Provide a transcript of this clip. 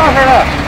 二分了。